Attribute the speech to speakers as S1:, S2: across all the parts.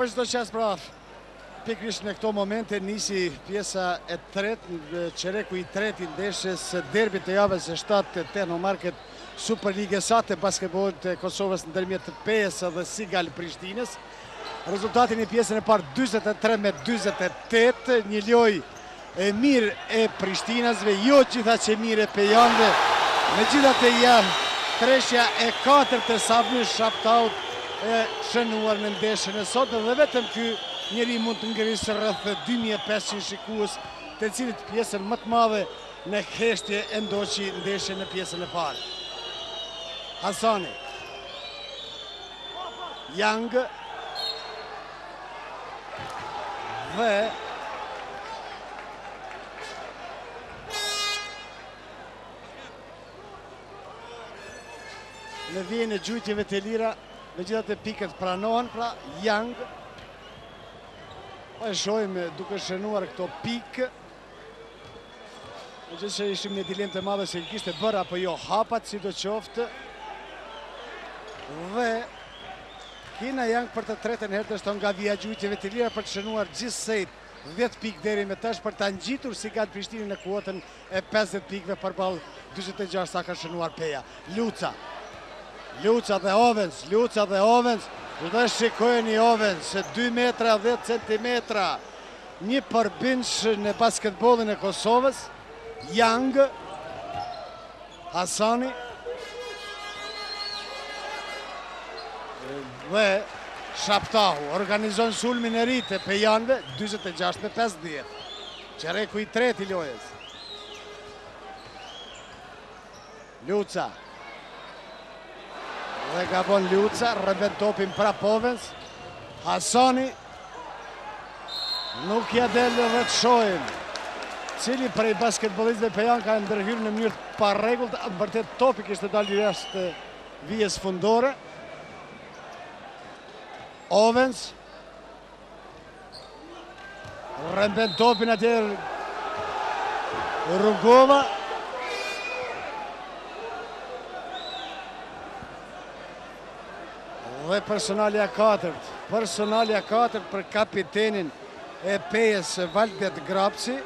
S1: Po çdo çast pra, pikërisht në këto momente nisi pjesa e tretë, çereku i tretë i ndeshjes së derbit të javës së 7 të Tehno Market Super Ligës së basketbollit të Kosovës ndërmjet Pejës dhe Sigal Prishtinës. Rezultatin e pjesës së parë 43 me 48, një lojë e mirë e Prishtinasve, jo gjithaq e mirë e Pejanëve, megjithatë ja treshja e 4 e Sabri Shaptahut e shënuar në ndeshjen e sotit dhe vetëm ky njeri mund të ngrisë rreth 2500 shikues të cilët pjesën më të madhe në heshtje e ndoqën ndeshjen në pjesën e parë. Hasani. Young dhe në vijën e gjujtjeve të lira, megjithatë pikët pranohen, pra Young, po e shohim duke shënuar këto pikë, Megjithëse ishim në dilemë të madhe se i kishte bërë apo jo hapat sidoqoftë. Dhe Keena Young për të tretën herë dështon nga vija e gjujtjeve të lira për të shënuar gjithsejt 10 pikë deri më tash për ta ngjitur Sigal Prishtinën në kuotën e 50 pikëve përballë 46 sa ka shënuar Peja. Luca, Luca dhe Ovens, Luca dhe Ovens, dhe shikojeni Ovens, 2 metra 10 centimetra, Një përbindësh në basketbollin e Kosovës, Young, Hasani, dhe Shaptahu, organizon sulmin e ri të pejanëve, 46 me 50, çereku i tretë i lojës. Luca. Dhe gabon Luca, rrëmben topin pra Ovens. Hasani. Nuk ia del dhe të shohim. Cili prej basketbollistëve pejanë ka ndërhyrë në mënyrë të parregullt, në të vërtetë topi kishte dalë jashtë vijës fundore. Ovens. Rrëmben topin atje Rugova Dhe personalja e 4 Personalja e 4 për kapitenin e Pejës Valdet Grapci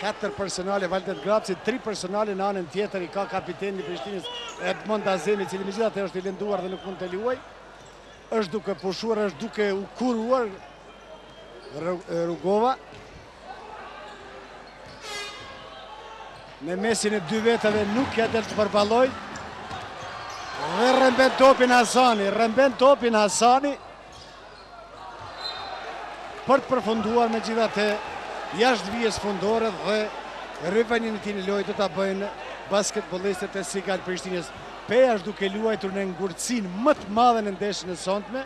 S1: 4 personale Valdet Grapci 3 personale në anën tjetër i ka kapiteni i Prishtinës Edmond Azemi i cili megjithatë është i lënduar dhe nuk mund të luajë Është duke pushuar, është duke u kuruar Rugova. Në mesin e dy vetëve nuk ia del të përballojë. Dhe rrëmben topin Hasani, rrëmben topin Hasani. Për të përfunduar megjithatë jashtë vijës fundore dhe rivënien e tij në lojë do ta bëjnë basketbollistët e Sigal Prishtinës. Peja është duke luajtur në ngurtësinë më të madhe në ndeshjen e sontme.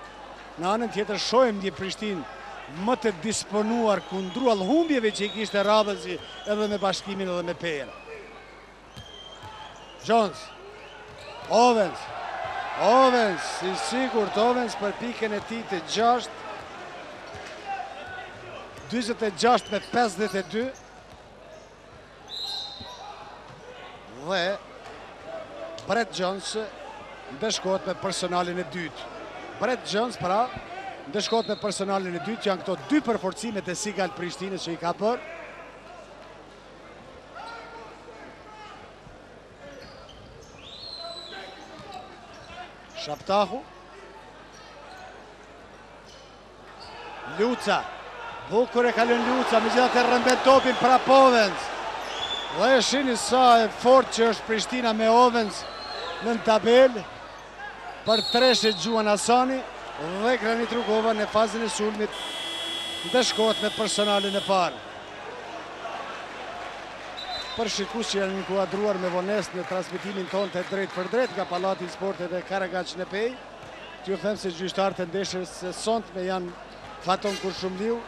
S1: Në anën tjetër shohim një Prishtinë më të disponuar kundruall humbjeve që i kishte radhazi edhe me Bashkimin edhe me Pejën. Jones, Ovens, Ovens, i sigurt Ovens për pikën e tij të gjashtë, 26 me 52, Dhe Brett Jones ndëshkohet me personalen e dytë. Brett Jones pra ndëshkohet me personalen e dytë, janë këto dy përforcimet e Sigal Prishtinës që i ka bërë. Shaptahu. Luca, bukur e kalon Luca, megjithatë rrëmben topin prapë Ovens. Dhe e shihni sa e fortë që është Prishtina me Ovens nën tabelë. Për treshe gjuan Hasani dhe Granit Rugova në fazën e sulmit ndëshkohet me personalen e parë. Për shikuesit që janë inkuadruar me vonesë në transmitimin tonë të drejtpërdrejtë nga Pallati i Sporteve Karagaç në Pejë, T'ju them se gjyqtarët e ndeshjes së sontme janë Faton Kurshumliu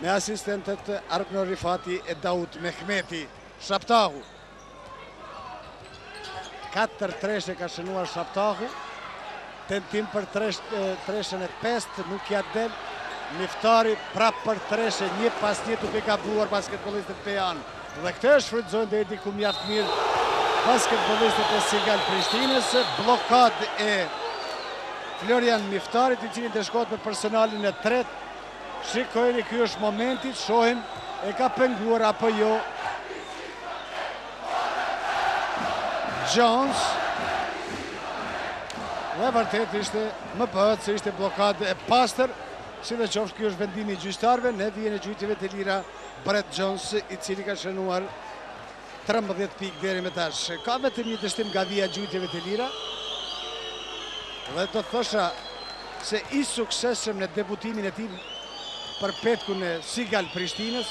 S1: me asistentët Arbnor Rifati e Daut Mehmeti. Shaptahu. 4 treshe ka shënuar Shaptahu. Tentim për treshën e pestë, nuk ia del. Miftari prapë për treshe, një pas një duke gabuar basketbollistët pejanë. Dhe këtë e shfrytëzojnë deri diku mjaft mirë basketbollistët e Sigal Prishtinës, bllokadë e Florian Miftarit, i cili ndëshkohet me personalin e tretë. Shikoni, ky është momenti, shohim, e ka penguar apo jo. Jones. Dhe vërtet ishte, më bëhet se ishte bllokadë e pastër, sidoqoftë, ky është vendimi i gjyqtarëve, në vijën e gjuajtjeve të lira, Brett Jones, i cili ka shënuar 13 pikë deri me tash. Ka vetëm një dështim nga vija e gjuajtjeve të lira, dhe do të thosha se i suksesshëm në debutimin e tij për petkun e Sigal Prishtinës.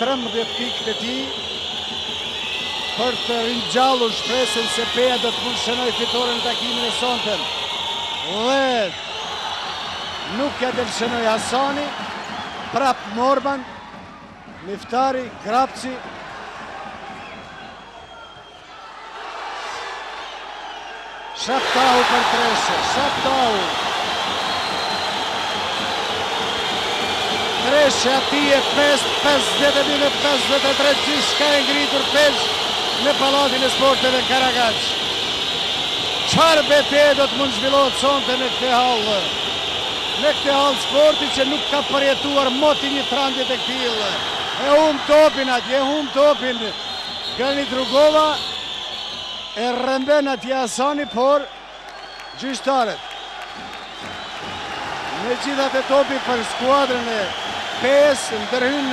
S1: trembëdhjetë pikët e tij për të ringjallur shpresën se Peja do të mund të shënojë fitoren në takimin e sontëm. Dhe nuk ia del të shënojë Hasani, prapë Morban, Miftari, Grapci, Shaptau për treshe, Shaptau. Treshe e tij e pestë, 52 me 53, gjithçka e ngritur peshë në pallatin e sporteve Karagaq. Çfarë beteje do të mund të zhvillohet sonte në këtë hallë, në këtë hallë sporti që nuk ka përjetuar moti një trandje të këtillë, e humb topin atje, e humb topin, Granit Rugova e rrëmben atje Hasani, por gjyqtarët. Megjithatë topi për skuadrën e Pejës, ndërhyn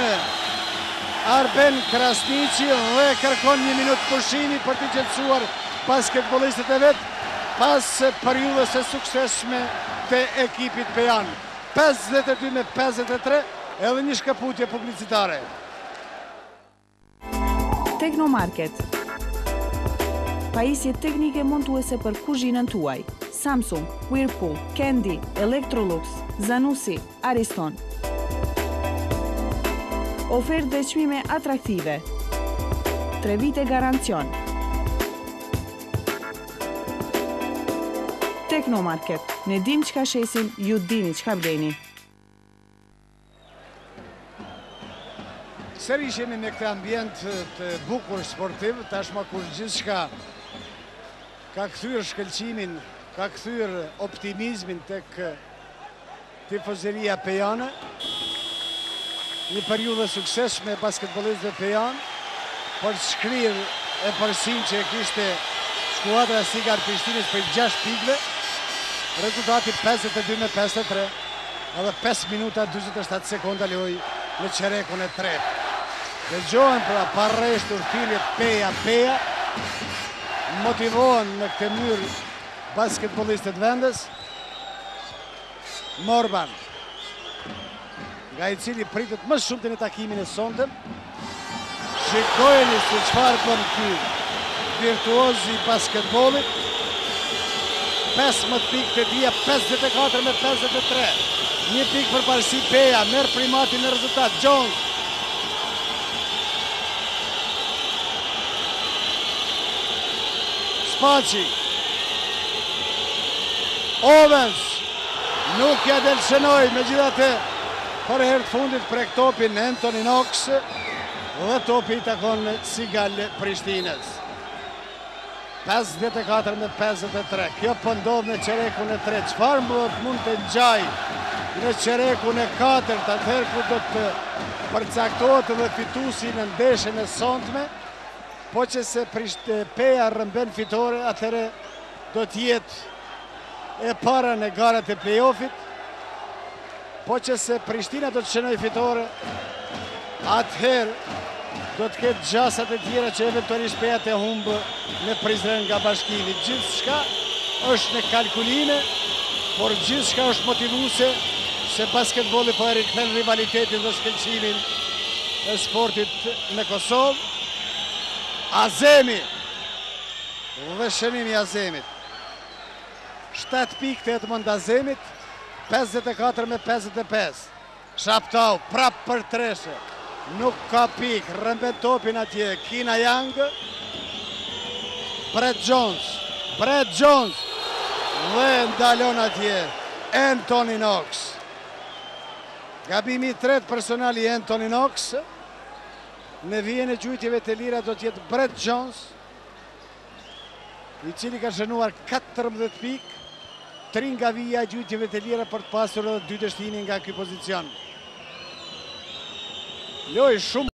S1: Arben Krasniqi dhe kërkon një minutë pushimi për t'i qetësuar basketbolistët e vet pas periudhës së suksesshme të ekipit pejan. 52 me 53 edhe një shkëputje publicitare.
S2: Teknomarket. Pajisje teknike montuese për kuzhinën tuaj. Samsung, Whirlpool, Candy, Electrolux, Zanussi, Ariston. Ofertë dhe çmime atraktive. 3 vite garancion. Teknomarket. Ne dimë çka shesim, ju dini çka bleni.
S1: Sërish jemi në këtë ambient të bukur sportiv, tashma kur gjithçka ka kthyer shkëlqimin, ka kthyer optimizmin tek tifozeria pejane, një periudhë e suksesshme e basketbollistëve pejanë, për të shkrirë epërsinë që e kishte skuadra e Sigal Prishtinës prej 6 pikëve, rezultati 52 me 53. edhe 5 minuta e 47 sekonda lojë në çerekun e tretë. Dëgjohen pra pareshtur thirrjet Peja Peja, motivohen në këtë mënyrë basketbollistët vendës, Morban, nga i cili pritet më shumë të në takimin e sontëm, Shikojeni se çfarë bën ky virtuoz i basketbollit. Pesëmbëdhjetë pikë të tija, pesëdhjetë e katër me pesëdhjetë e tre. Një pikë përparësi Peja merr primatin në rezultat. Jones. Spaçi. Owens nuk ia del të shënojë, megjithatë Për herë të fundit prek topin Anthony Knox dhe topi i takon Sigal Prishtinës. 54 me 53. Kjo po ndodh në çerekun e tretë. Çfarë mandej mund të ngjajë në çerekun e katërt, atëherë ku do të përcaktohet edhe fituesi në ndeshjen e sotme. Po që se Peja rrëmben fitore, atëherë do të jetë e para në garat e play-off-it, po që se Prishtina do të shënojë fitore, atëherë do të ketë gjasat e tjera që eventualisht Peja të humbë në Prizren nga Bashkimi. Gjithçka është në kalkulime, por gjithçka është motivuese se basketbolli po e rikthen rivalitetin dhe shkëlqimin e sportit në Kosovë. Azemi dhe shënimi i Azemit. Shtatë pikë të Edmond Azemit, pesëdhjetë e katër me pesëdhjetë e pesë. Shaptau prapë për treshe. Nuk ka pikë, rrëmben topin atje Keena Young. Brett Jones, Brett Jones dhe ndalon atje Anthony Knox. Gabimi i tretë personal i Anthony Knox. Në vijën e gjuajtjeve të lira do të jetë Brett Jones. i cili ka shënuar 14 pikë, 3 nga vija e gjuajtjeve të lira për të pasur edhe dy dështime nga ky pozicion. Lojë shumë.